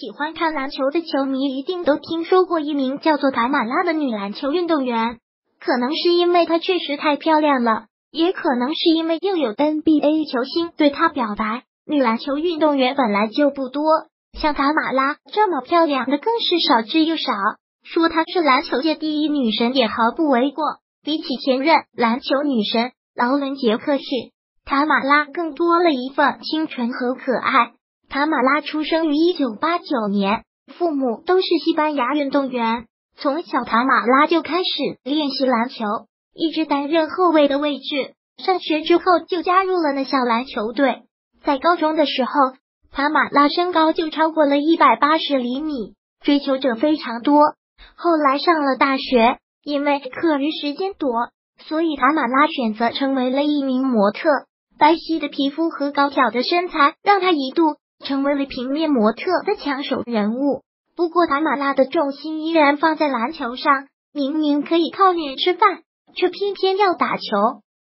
喜欢看篮球的球迷一定都听说过一名叫做塔马拉的女篮球运动员。可能是因为她确实太漂亮了，也可能是因为又有 NBA 球星对她表白。女篮球运动员本来就不多，像塔马拉这么漂亮的更是少之又少。说她是篮球界第一女神也毫不为过。比起前任篮球女神劳伦杰克逊，塔马拉更多了一份清纯和可爱。塔马拉出生于一九八九年，父母都是西班牙运动员。从小，塔马拉就开始练习篮球，一直担任后卫的位置。上学之后，就加入了那小篮球队。在高中的时候，塔马拉身高就超过了一百八十厘米，追求者非常多。后来上了大学，因为课余时间多，所以塔马拉选择成为了一名模特。白皙的皮肤和高挑的身材，让他一度。成为了平面模特的抢手人物。不过，塔马拉的重心依然放在篮球上。明明可以靠脸吃饭，却偏偏要打球。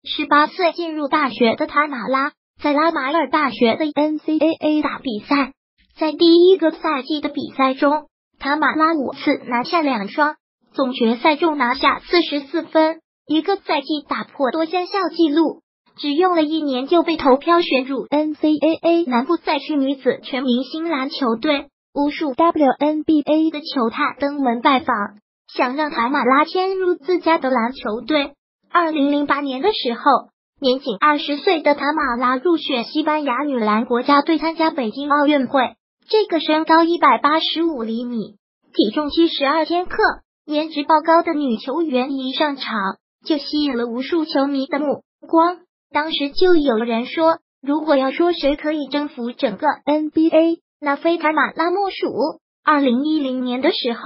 十八岁进入大学的塔马拉，在拉马尔大学的 NCAA 打比赛。在第一个赛季的比赛中，塔马拉五次拿下两双，总决赛中拿下四十四分，一个赛季打破多项校纪录。只用了一年就被投票选入 NCAA 南部赛区女子全明星篮球队，无数 WNBA 的球探登门拜访，想让塔马拉迁入自家的篮球队。二零零八年的时候，年仅二十岁的塔马拉入选西班牙女篮国家队参加北京奥运会。这个身高一百八十五厘米、体重七十二千克、颜值爆高的女球员一上场就吸引了无数球迷的目光。当时就有人说，如果要说谁可以征服整个 NBA，那非塔马拉莫属。二零一零年的时候，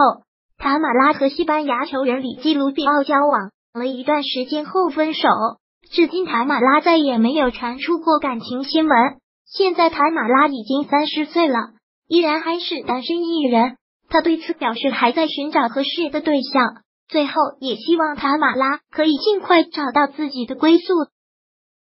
塔马拉和西班牙球员里基卢比奥交往了一段时间后分手，至今塔马拉再也没有传出过感情新闻。现在塔马拉已经三十岁了，依然还是单身一人。他对此表示还在寻找合适的对象，最后也希望塔马拉可以尽快找到自己的归宿。